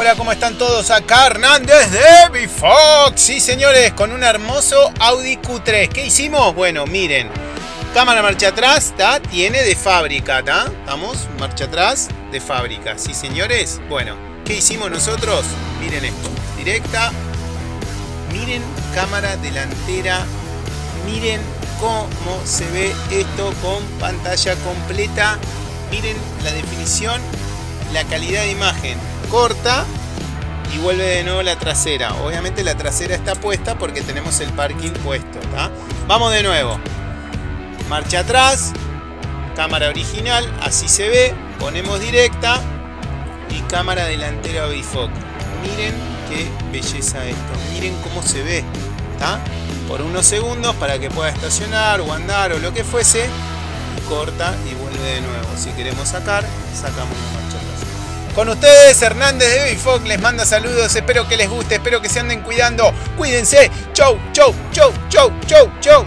Hola, ¿cómo están todos? Acá Hernández de Bifox. Sí, señores, con un hermoso Audi Q3. ¿Qué hicimos? Bueno, miren. Cámara marcha atrás, ¿está? Tiene de fábrica, ¿está? Estamos, marcha atrás, de fábrica. Sí, señores. Bueno, ¿qué hicimos nosotros? Miren esto. Directa. Miren cámara delantera. Miren cómo se ve esto con pantalla completa. Miren la definición, la calidad de imagen. Corta y vuelve de nuevo la trasera. Obviamente la trasera está puesta porque tenemos el parking puesto. Vamos de nuevo. Marcha atrás. Cámara original. Así se ve. Ponemos directa. Y cámara delantera bifoc. Miren qué belleza esto. Miren cómo se ve. Por unos segundos para que pueda estacionar o andar o lo que fuese. Corta y vuelve de nuevo. Si queremos sacar, sacamos la marcha. Con ustedes, Hernández de Bifoc les manda saludos. Espero que les guste, espero que se anden cuidando. Cuídense. Chau, chau, chau, chau.